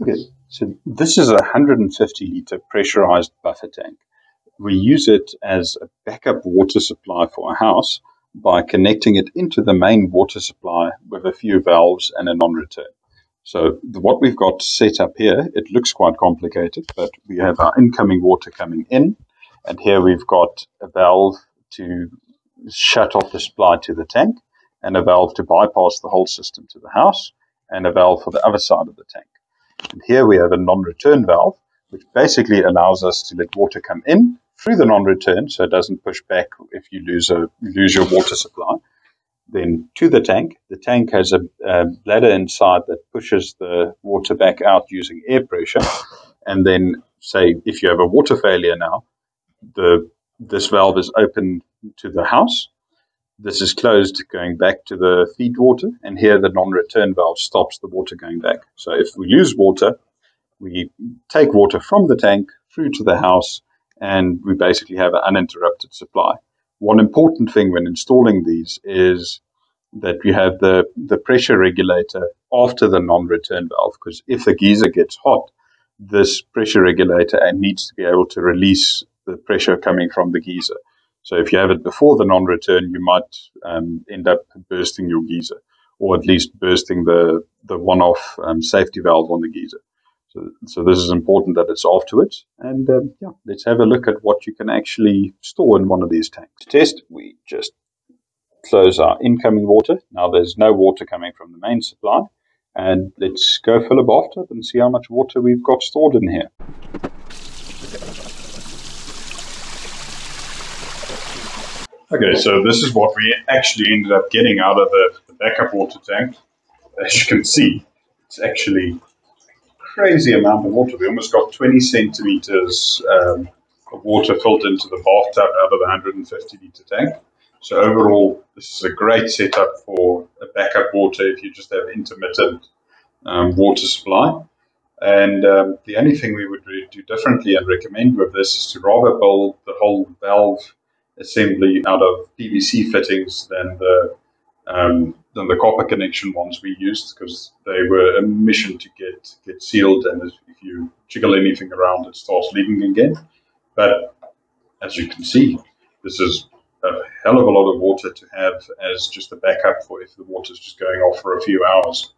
Okay, so this is a 150 litre pressurized buffer tank. We use it as a backup water supply for a house by connecting it into the main water supply with a few valves and a non-return. So the, what we've got set up here, it looks quite complicated, but we have our incoming water coming in, and here we've got a valve to shut off the supply to the tank, and a valve to bypass the whole system to the house, and a valve for the other side of the tank. And here we have a non-return valve, which basically allows us to let water come in through the non-return, so it doesn't push back if you lose a lose your water supply. Then to the tank. The tank has a, a bladder inside that pushes the water back out using air pressure. And then, say, if you have a water failure now, the this valve is open to the house. This is closed going back to the feed water, and here the non-return valve stops the water going back. So if we lose water, we take water from the tank through to the house, and we basically have an uninterrupted supply. One important thing when installing these is that you have the, the pressure regulator after the non-return valve, because if the geyser gets hot, this pressure regulator needs to be able to release the pressure coming from the geyser. So if you have it before the non-return, you might um, end up bursting your geyser, or at least bursting the the one-off um, safety valve on the geyser. So, so this is important that it's afterwards. And um, yeah, let's have a look at what you can actually store in one of these tanks. To test, we just close our incoming water. Now there's no water coming from the main supply. And let's go fill a bathtub and see how much water we've got stored in here. Okay, so this is what we actually ended up getting out of the, the backup water tank. As you can see, it's actually a crazy amount of water. We almost got 20 centimeters um, of water filled into the bathtub out of the 150 liter tank. So overall, this is a great setup for a backup water if you just have intermittent um, water supply. And um, the only thing we would do differently and recommend with this is to rather build the whole valve assembly out of PVC fittings than the um, than the copper connection ones we used because they were a mission to get get sealed, and if you jiggle anything around, it starts leaking again. But as you can see, this is a hell of a lot of water to have as just a backup for if the water's just going off for a few hours.